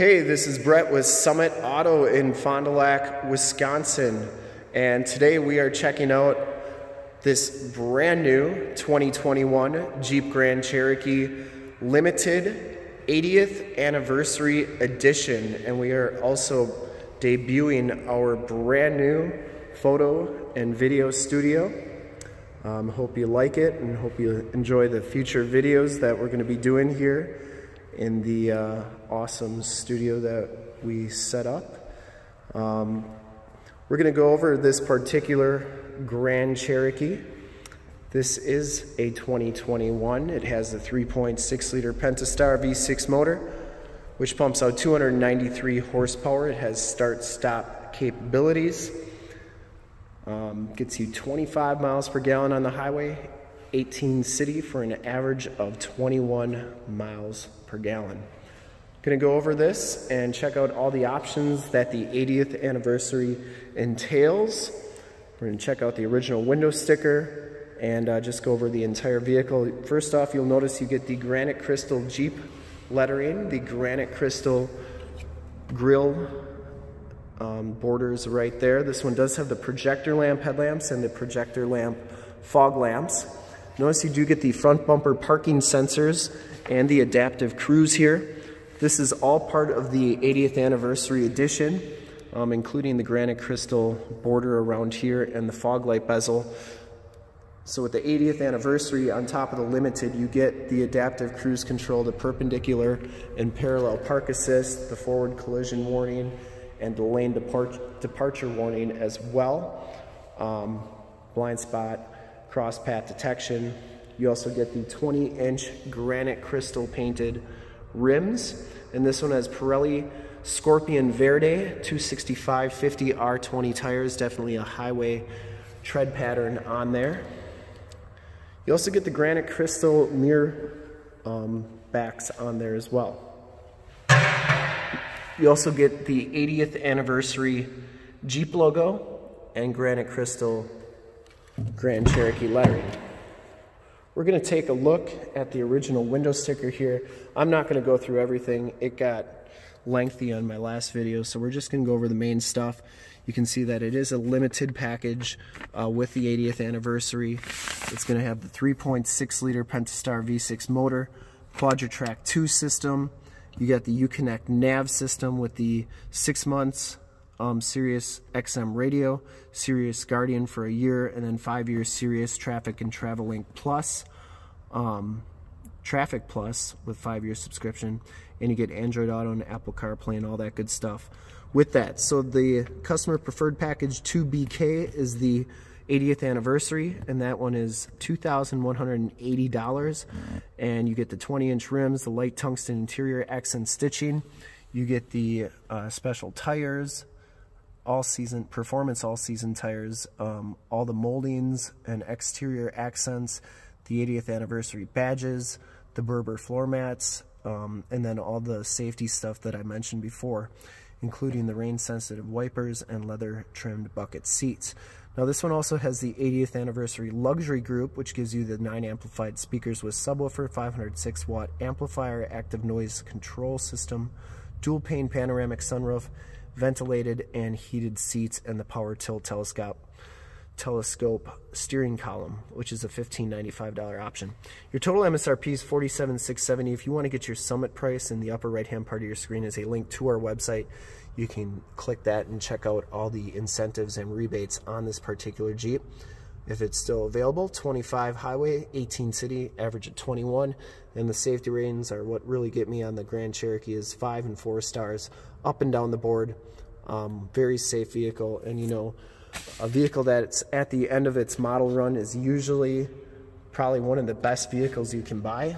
Hey, this is Brett with Summit Auto in Fond du Lac, Wisconsin. And today we are checking out this brand new 2021 Jeep Grand Cherokee Limited 80th Anniversary Edition. And we are also debuting our brand new photo and video studio. Um, hope you like it and hope you enjoy the future videos that we're going to be doing here in the uh, awesome studio that we set up. Um, we're going to go over this particular Grand Cherokee. This is a 2021. It has the 3.6 liter Pentastar V6 motor, which pumps out 293 horsepower. It has start-stop capabilities. Um, gets you 25 miles per gallon on the highway, 18 city for an average of 21 miles per gallon. Going to go over this and check out all the options that the 80th anniversary entails. We're going to check out the original window sticker and uh, just go over the entire vehicle. First off, you'll notice you get the granite crystal Jeep lettering, the granite crystal grill um, borders right there. This one does have the projector lamp headlamps and the projector lamp fog lamps. Notice you do get the front bumper parking sensors and the adaptive cruise here. This is all part of the 80th anniversary edition, um, including the granite crystal border around here and the fog light bezel. So with the 80th anniversary on top of the Limited, you get the adaptive cruise control, the perpendicular and parallel park assist, the forward collision warning, and the lane depart departure warning as well. Um, blind spot, cross path detection. You also get the 20 inch granite crystal painted rims. And this one has Pirelli Scorpion Verde 265 50 R20 tires. Definitely a highway tread pattern on there. You also get the granite crystal mirror um, backs on there as well. You also get the 80th anniversary Jeep logo and granite crystal Grand Cherokee lettering. We're going to take a look at the original window sticker here. I'm not going to go through everything. It got lengthy on my last video, so we're just going to go over the main stuff. You can see that it is a limited package uh, with the 80th anniversary. It's going to have the 3.6 liter Pentastar V6 motor, Quadra-Trac 2 system. You got the Uconnect nav system with the six months um, Sirius XM radio, Sirius Guardian for a year, and then five years Sirius Traffic and Travel Link Plus, um, Traffic Plus with five year subscription, and you get Android Auto and Apple CarPlay and all that good stuff with that. So the customer preferred package 2BK is the 80th anniversary, and that one is $2,180. And you get the 20 inch rims, the light tungsten interior accent stitching. You get the uh, special tires, all season performance all season tires, um, all the moldings and exterior accents, the 80th anniversary badges, the Berber floor mats, um, and then all the safety stuff that I mentioned before, including the rain sensitive wipers and leather trimmed bucket seats. Now this one also has the 80th anniversary luxury group, which gives you the nine amplified speakers with subwoofer, 506 watt amplifier, active noise control system, dual pane panoramic sunroof, ventilated and heated seats, and the power tilt telescope telescope steering column, which is a $1595 option. Your total MSRP is $47,670. If you want to get your summit price in the upper right-hand part of your screen is a link to our website. You can click that and check out all the incentives and rebates on this particular Jeep. If it's still available, 25 highway, 18 city, average at 21. And the safety ratings are what really get me on the Grand Cherokee is five and four stars up and down the board. Um, very safe vehicle. And you know, a vehicle that's at the end of its model run is usually probably one of the best vehicles you can buy.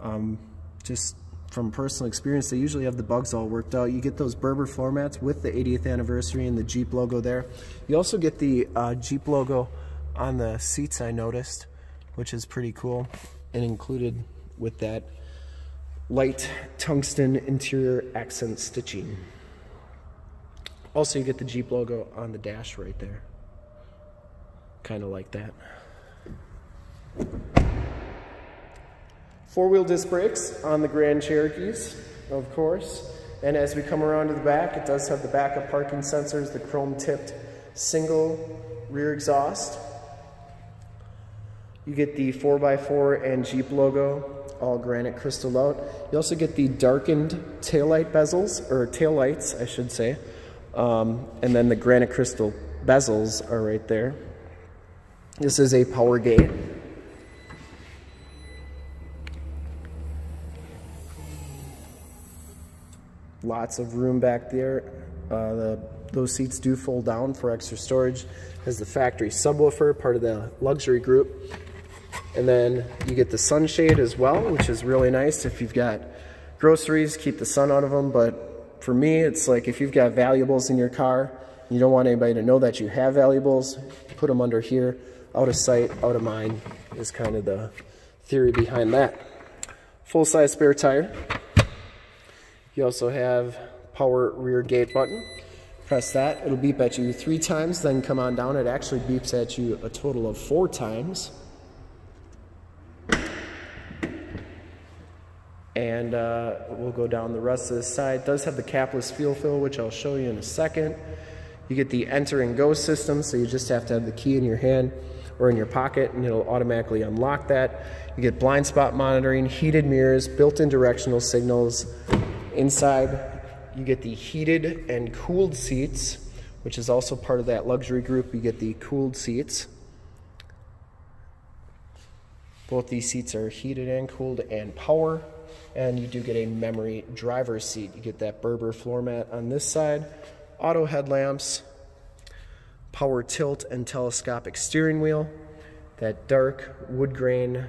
Um, just from personal experience, they usually have the bugs all worked out. You get those Berber floor mats with the 80th anniversary and the Jeep logo there. You also get the uh, Jeep logo on the seats I noticed, which is pretty cool. And included with that light tungsten interior accent stitching. Also, you get the Jeep logo on the dash right there. Kind of like that. Four-wheel disc brakes on the Grand Cherokees, of course. And as we come around to the back, it does have the backup parking sensors, the chrome tipped single rear exhaust. You get the 4x4 and Jeep logo, all granite crystal out. You also get the darkened taillight bezels, or taillights, I should say. Um, and then the granite crystal bezels are right there. This is a power gate. Lots of room back there. Uh, the, those seats do fold down for extra storage. Has the factory subwoofer, part of the luxury group. And then you get the sunshade as well, which is really nice if you've got groceries, keep the sun out of them. But for me, it's like if you've got valuables in your car, you don't want anybody to know that you have valuables, put them under here, out of sight, out of mind is kind of the theory behind that. Full-size spare tire. You also have power rear gate button. Press that, it'll beep at you three times, then come on down. It actually beeps at you a total of four times. and uh, we'll go down the rest of the side. It does have the capless fuel fill, which I'll show you in a second. You get the enter and go system, so you just have to have the key in your hand or in your pocket and it'll automatically unlock that. You get blind spot monitoring, heated mirrors, built-in directional signals. Inside, you get the heated and cooled seats, which is also part of that luxury group. You get the cooled seats. Both these seats are heated and cooled and power and you do get a memory driver's seat. You get that Berber floor mat on this side, auto headlamps, power tilt and telescopic steering wheel, that dark wood grain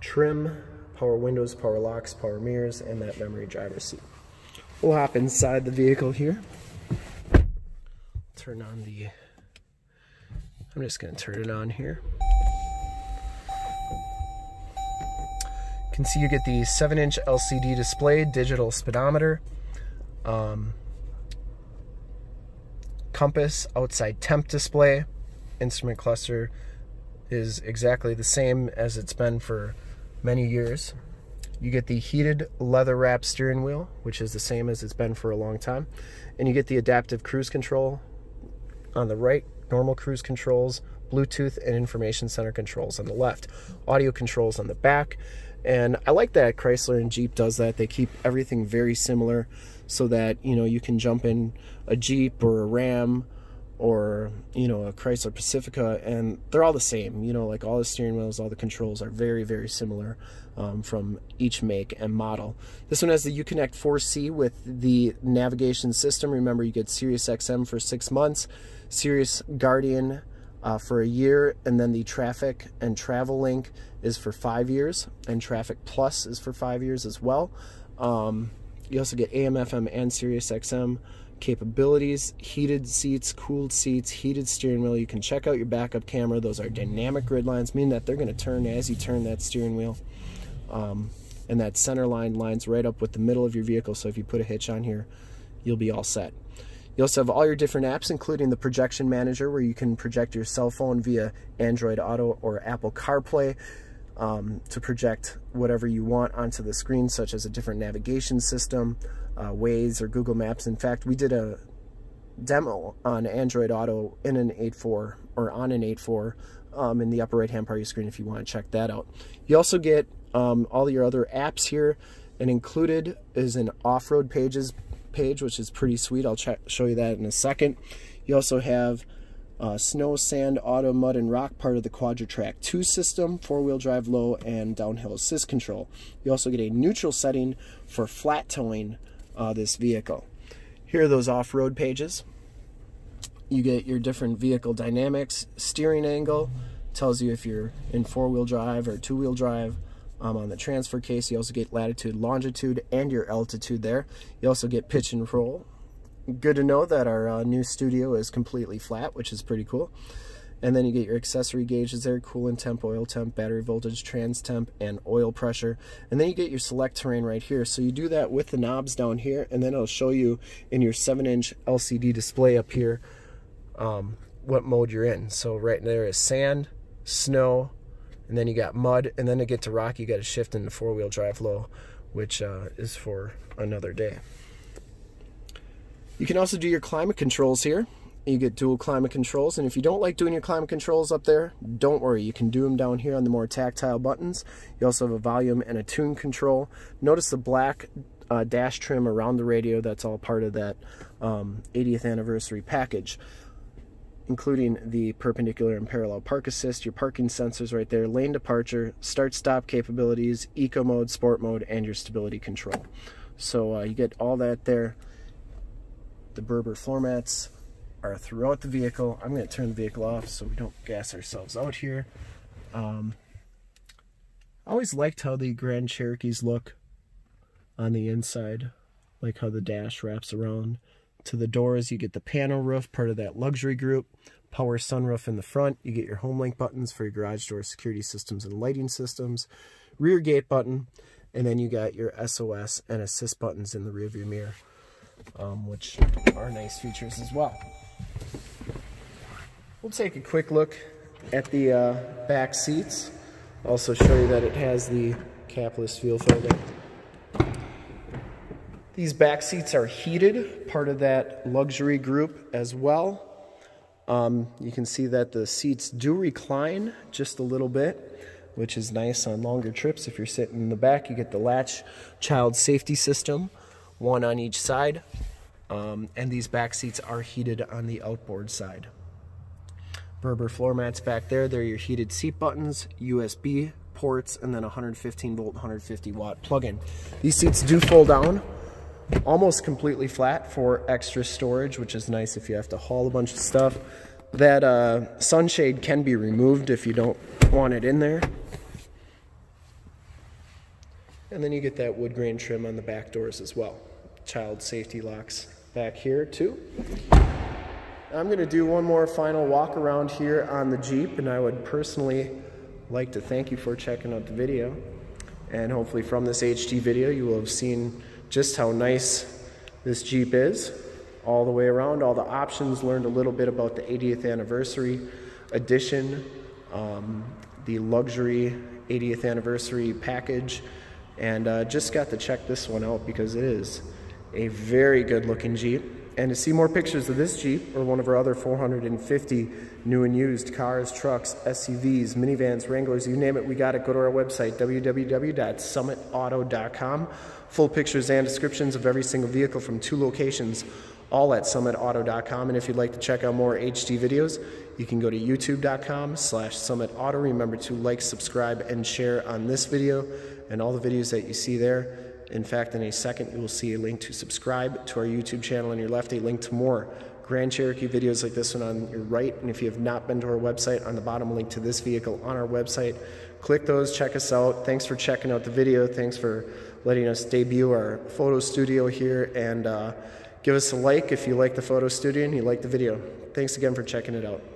trim, power windows, power locks, power mirrors, and that memory driver's seat. We'll hop inside the vehicle here. Turn on the, I'm just gonna turn it on here. You can see you get the 7 inch LCD display, digital speedometer, um, compass, outside temp display, instrument cluster is exactly the same as it's been for many years. You get the heated leather wrap steering wheel, which is the same as it's been for a long time. And you get the adaptive cruise control on the right, normal cruise controls, Bluetooth and information center controls on the left, audio controls on the back, and I like that Chrysler and Jeep does that. They keep everything very similar so that, you know, you can jump in a Jeep or a Ram or, you know, a Chrysler Pacifica and they're all the same. You know, like all the steering wheels, all the controls are very, very similar um, from each make and model. This one has the Uconnect 4C with the navigation system. Remember, you get Sirius XM for six months, Sirius Guardian uh, for a year, and then the Traffic and Travel Link is for five years, and Traffic Plus is for five years as well. Um, you also get AM, FM, and Sirius XM capabilities, heated seats, cooled seats, heated steering wheel. You can check out your backup camera. Those are dynamic grid lines, meaning that they're going to turn as you turn that steering wheel. Um, and that center line lines right up with the middle of your vehicle. So if you put a hitch on here, you'll be all set. You also have all your different apps, including the projection manager, where you can project your cell phone via Android Auto or Apple CarPlay um, to project whatever you want onto the screen, such as a different navigation system, uh, Waze or Google Maps. In fact, we did a demo on Android Auto in an 8.4 or on an 8.4 um, in the upper right hand part of your screen if you want to check that out. You also get um, all your other apps here and included is an off-road pages page, which is pretty sweet. I'll check, show you that in a second. You also have uh, snow, sand, auto, mud, and rock part of the Quadra-Trac 2 system, four-wheel drive low, and downhill assist control. You also get a neutral setting for flat towing uh, this vehicle. Here are those off-road pages. You get your different vehicle dynamics, steering angle, tells you if you're in four-wheel drive or two-wheel drive, um, on the transfer case. You also get latitude, longitude, and your altitude there. You also get pitch and roll. Good to know that our uh, new studio is completely flat, which is pretty cool. And then you get your accessory gauges there, coolant temp, oil temp, battery voltage, trans temp, and oil pressure. And then you get your Selec-Terrain right here. So you do that with the knobs down here, and then it'll show you in your 7-inch LCD display up here um, what mode you're in. So right there is sand, snow, and then you got mud, and then to get to rock, you got to shift into four-wheel drive low, which uh, is for another day. You can also do your climate controls here. You get dual climate controls, and if you don't like doing your climate controls up there, don't worry. You can do them down here on the more tactile buttons. You also have a volume and a tune control. Notice the black uh, dash trim around the radio. That's all part of that um, 80th anniversary package including the perpendicular and parallel park assist, your parking sensors right there, lane departure, start stop capabilities, eco mode, sport mode, and your stability control. So uh, you get all that there. The Berber floor mats are throughout the vehicle. I'm going to turn the vehicle off so we don't gas ourselves out here. Um, I always liked how the Grand Cherokees look on the inside, like how the dash wraps around to the doors, you get the pano roof, part of that luxury group. Power sunroof in the front. You get your HomeLink buttons for your garage door security systems and lighting systems. Rear gate button. And then you got your SOS and assist buttons in the rear view mirror, um, which are nice features as well. We'll take a quick look at the uh, back seats. Also show you that it has the capless fuel filter. These back seats are heated, part of that luxury group as well. Um, you can see that the seats do recline just a little bit, which is nice on longer trips. If you're sitting in the back, you get the latch child safety system, one on each side. Um, and these back seats are heated on the outboard side. Berber floor mats back there, they're your heated seat buttons, USB ports, and then 115 volt, 150 watt plug-in. These seats do fold down almost completely flat for extra storage, which is nice if you have to haul a bunch of stuff. That uh, sunshade can be removed if you don't want it in there. And then you get that wood grain trim on the back doors as well. Child safety locks back here too. I'm gonna do one more final walk around here on the Jeep and I would personally like to thank you for checking out the video. And hopefully from this HD video you will have seen just how nice this Jeep is all the way around, all the options, learned a little bit about the 80th anniversary edition, um, the luxury 80th anniversary package, and uh, just got to check this one out because it is a very good looking Jeep. And to see more pictures of this Jeep or one of our other 450 new and used cars, trucks, SUVs, minivans, Wranglers, you name it, we got it. Go to our website, www.summitauto.com. Full pictures and descriptions of every single vehicle from two locations, all at summitauto.com. And if you'd like to check out more HD videos, you can go to youtube.com slash summitauto. Remember to like, subscribe, and share on this video and all the videos that you see there. In fact, in a second, you will see a link to subscribe to our YouTube channel on your left, a link to more Grand Cherokee videos like this one on your right. And if you have not been to our website, on the bottom, link to this vehicle on our website. Click those, check us out. Thanks for checking out the video. Thanks for letting us debut our photo studio here. And uh, give us a like if you like the photo studio and you like the video. Thanks again for checking it out.